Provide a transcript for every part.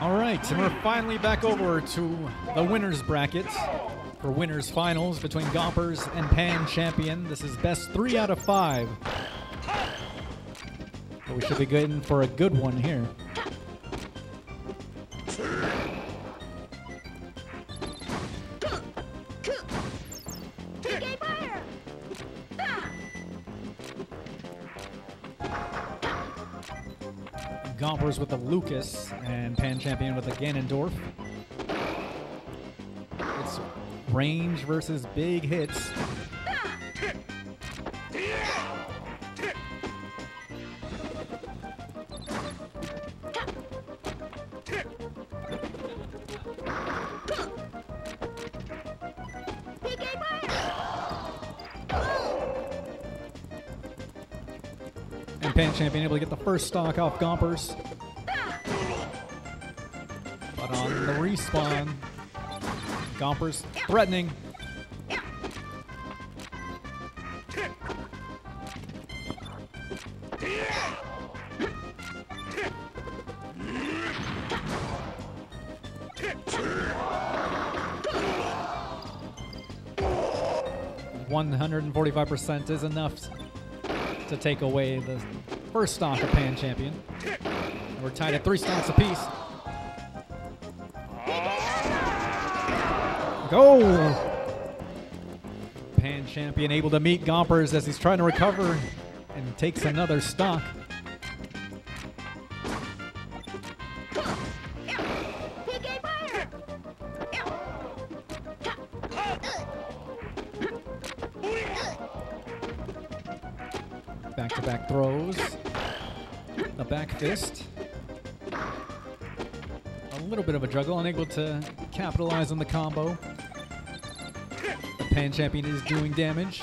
All right, and we're finally back over to the winners bracket for winners finals between Gompers and Pan Champion. This is best three out of five. But we should be good for a good one here. Gompers with the Lucas and Pan Champion with the Ganondorf. It's range versus big hits. Pan Champion able to get the first stock off Gompers. But on the respawn, Gompers threatening. One hundred and forty-five percent is enough to take away the first stock of Pan Champion. And we're tied at three stocks apiece. Go! Pan Champion able to meet Gompers as he's trying to recover and takes another stock. Back to back throws. A back fist. A little bit of a juggle, unable to capitalize on the combo. The Pan Champion is doing damage.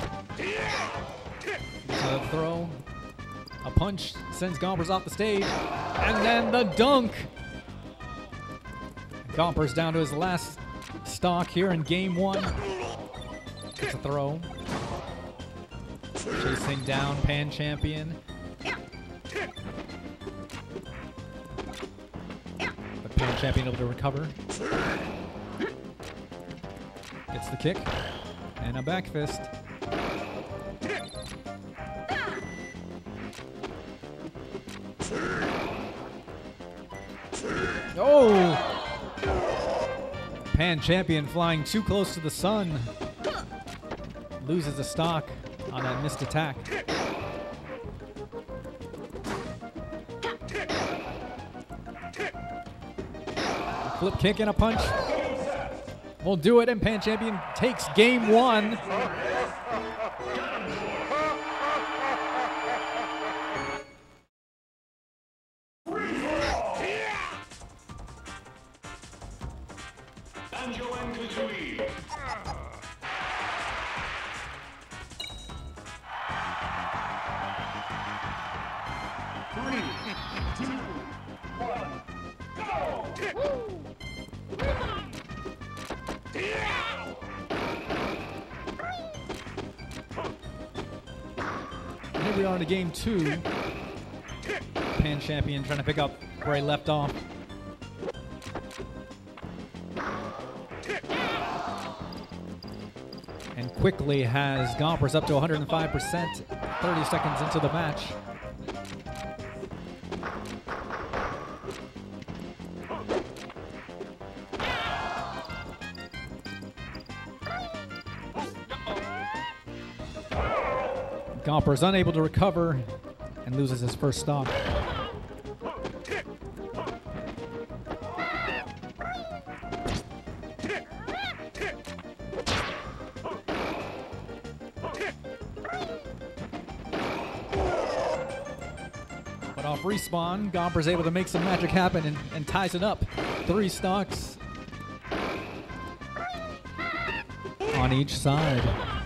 A throw. A punch sends Gompers off the stage. And then the dunk. Gompers down to his last stock here in game one. Gets a throw. Chasing down Pan Champion. But Pan Champion able to recover. Gets the kick. And a back fist. Oh! Pan Champion flying too close to the sun. Loses a stock on that missed attack. Flip kick and a punch. Will do it, and Pan Champion takes game one. Here we game two. Pan Champion trying to pick up where he left off. And quickly has Gompers up to 105%, 30 seconds into the match. Gompers unable to recover and loses his first stock. But off respawn, Gomper's able to make some magic happen and, and ties it up. Three stocks on each side.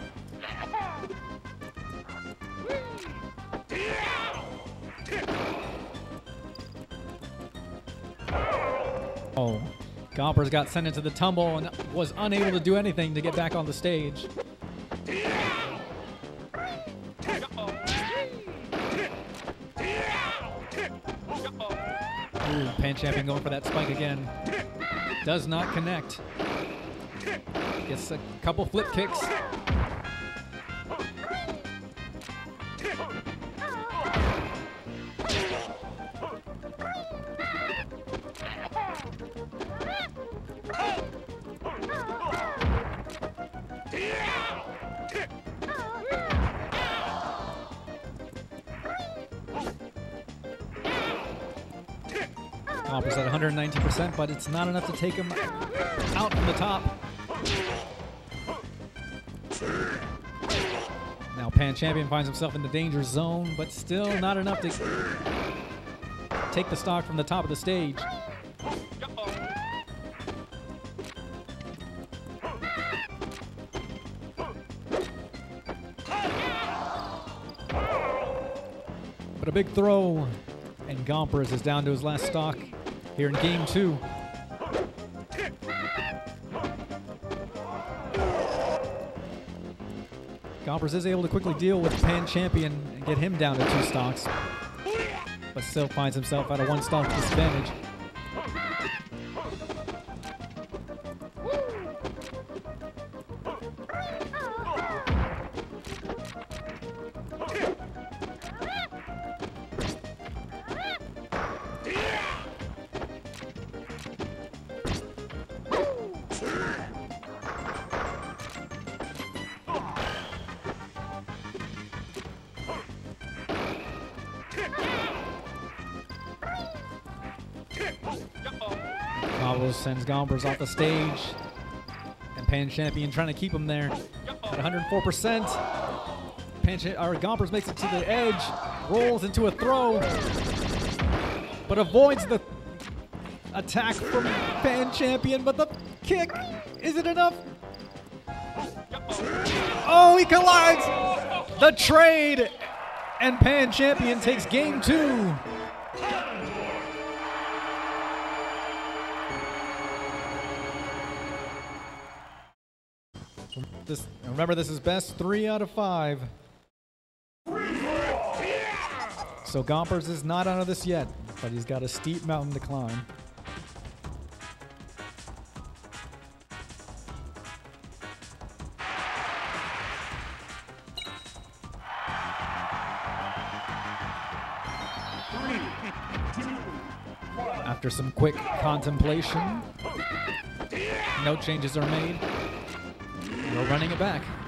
Oh, Gompers got sent into the tumble and was unable to do anything to get back on the stage. Ooh, Pan Champion going for that spike again. Does not connect. Gets a couple flip kicks. Gompers at 119%, but it's not enough to take him out from the top. Now Pan Champion finds himself in the danger zone, but still not enough to take the stock from the top of the stage. But a big throw, and Gompers is down to his last stock here in game two. Gompers is able to quickly deal with Pan Champion and get him down to two stocks, but still finds himself at a one stock disadvantage. Cobbles sends Gompers off the stage, and Pan Champion trying to keep him there at 104%. Pan or Gompers makes it to the edge, rolls into a throw, but avoids the attack from Pan Champion. But the kick is it enough. Oh, he collides! The trade, and Pan Champion takes game two. This, remember, this is best three out of five. So Gompers is not out of this yet, but he's got a steep mountain to climb. After some quick contemplation, no changes are made. We're running it back.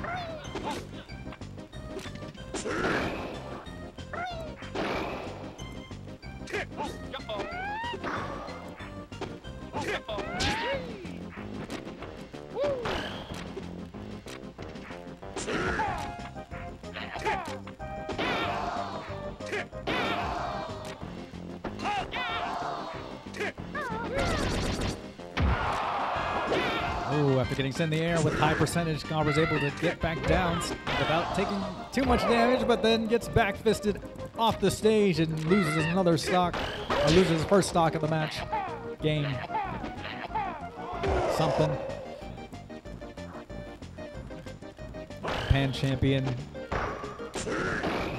After getting sent in the air with high percentage, Gomper's able to get back down without taking too much damage, but then gets back fisted off the stage and loses another stock, or loses his first stock of the match. Game. Something. Pan champion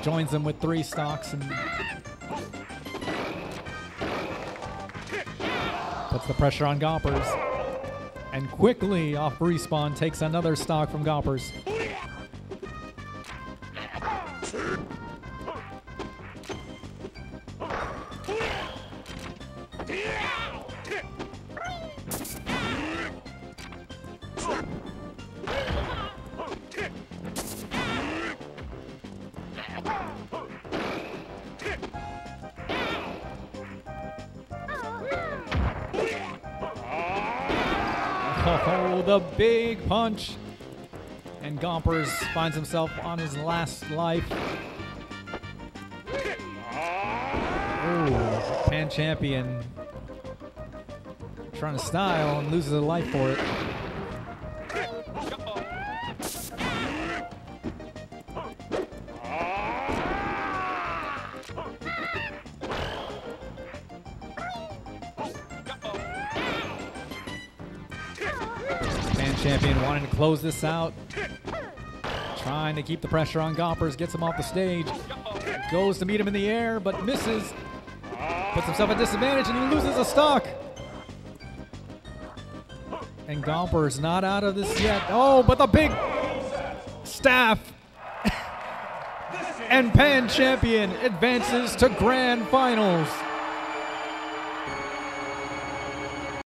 joins them with three stocks and puts the pressure on Gompers and quickly off respawn takes another stock from Gompers. Oh, the big punch. And Gompers finds himself on his last life. Ooh, Pan Champion trying to style and loses a life for it. Champion wanting to close this out. Trying to keep the pressure on Gompers, gets him off the stage. Goes to meet him in the air, but misses. Puts himself at disadvantage and he loses a stock. And Gompers not out of this yet. Oh, but the big staff. and Pan Champion advances to grand finals.